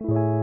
Thank